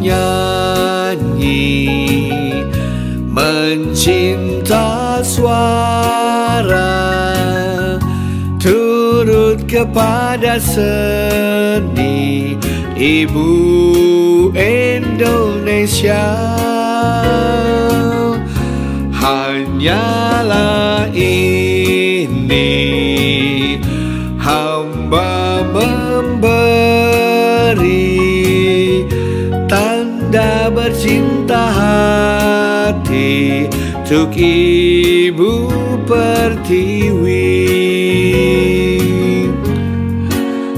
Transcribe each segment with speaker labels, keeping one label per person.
Speaker 1: nyanyi Mencinta suara Turut kepada seni Ibu Indonesia. Hanyalah ini Hamba memberi Bercinta hati Untuk Ibu Pertiwi.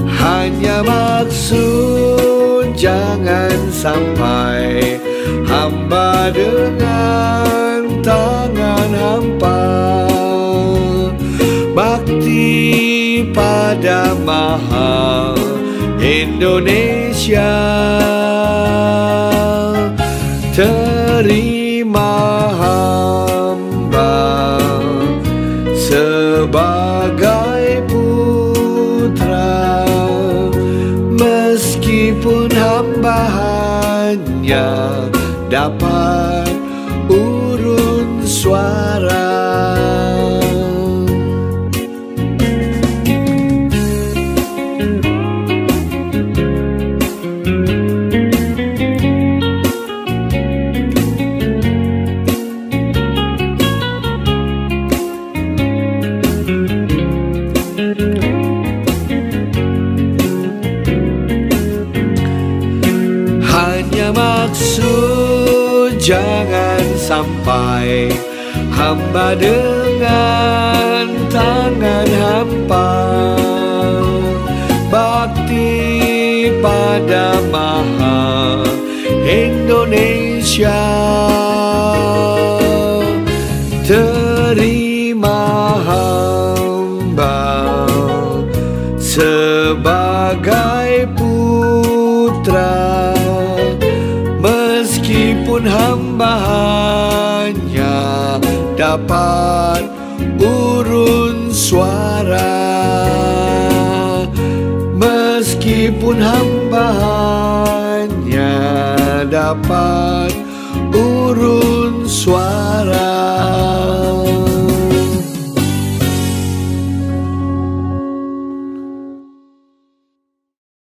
Speaker 1: Hanya maksud jangan sampai Hamba dengan tangan hampa Bakti pada maha Indonesia hanya dapat urun suara maksud jangan sampai Hamba dengan tangan hampa. Bakti pada maha Indonesia. Terima hamba Sebagai putra Meskipun hamba hanya dapat urun suara. Meskipun hamba hanya dapat urun suara